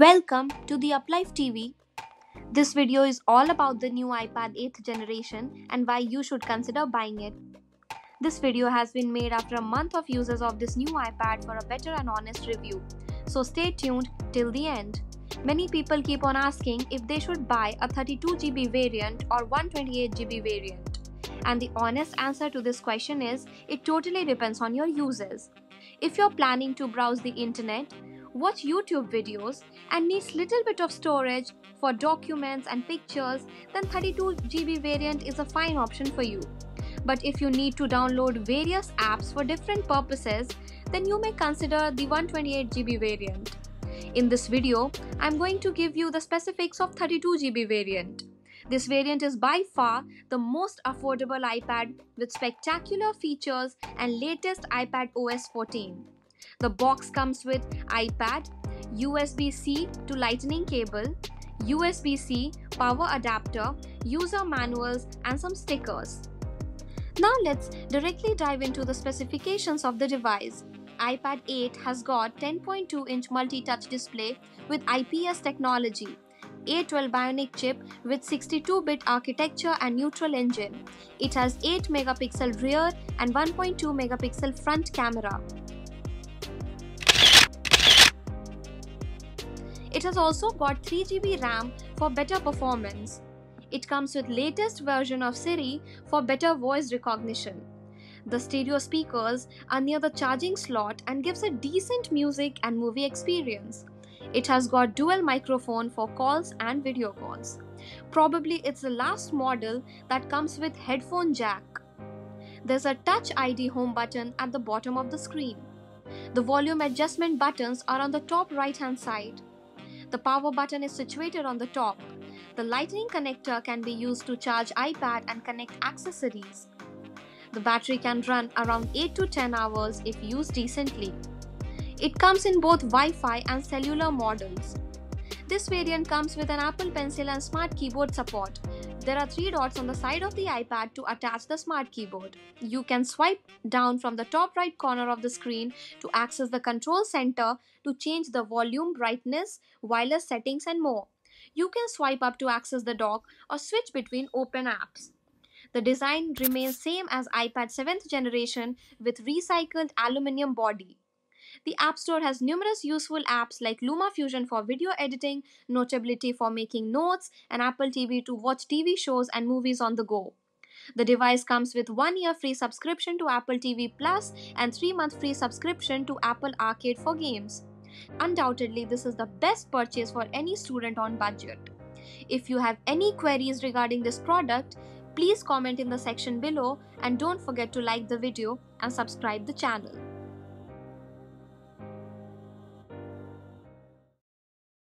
Welcome to the UppLyff TV. This video is all about the new iPad 8th generation and why you should consider buying it. This video has been made after a month of users of this new iPad for a better and honest review. So stay tuned till the end. Many people keep on asking if they should buy a 32GB variant or 128GB variant. And the honest answer to this question is it totally depends on your uses. If you're planning to browse the internet, watch YouTube videos, and needs little bit of storage for documents and pictures, then 32GB variant is a fine option for you. But if you need to download various apps for different purposes, then you may consider the 128GB variant. In this video, I'm going to give you the specifics of 32GB variant. This variant is by far the most affordable iPad with spectacular features and latest iPad OS 14. The box comes with iPad, USB-C to lightning cable, USB-C power adapter, user manuals and some stickers. Now let's directly dive into the specifications of the device. iPad 8 has got 10.2 inch multi-touch display with IPS technology, A12 Bionic chip with 62-bit architecture and neutral engine. It has 8 megapixel rear and 1.2 megapixel front camera. It has also got 3GB RAM for better performance. It comes with latest version of Siri for better voice recognition. The stereo speakers are near the charging slot and gives a decent music and movie experience. It has got dual microphone for calls and video calls. Probably it's the last model that comes with headphone jack. There's a touch ID home button at the bottom of the screen. The volume adjustment buttons are on the top right hand side. The power button is situated on the top. The lightning connector can be used to charge iPad and connect accessories. The battery can run around 8 to 10 hours if used decently. It comes in both Wi-Fi and cellular models. This variant comes with an Apple Pencil and Smart Keyboard support. There are three dots on the side of the iPad to attach the Smart Keyboard. You can swipe down from the top right corner of the screen to access the control center to change the volume, brightness, wireless settings and more. You can swipe up to access the dock or switch between open apps. The design remains same as iPad 7th generation with recycled aluminium body. The App Store has numerous useful apps like LumaFusion for video editing, Notability for making notes, and Apple TV to watch TV shows and movies on the go. The device comes with 1 year free subscription to Apple TV Plus and 3 month free subscription to Apple Arcade for games. Undoubtedly, this is the best purchase for any student on budget. If you have any queries regarding this product, please comment in the section below and don't forget to like the video and subscribe the channel.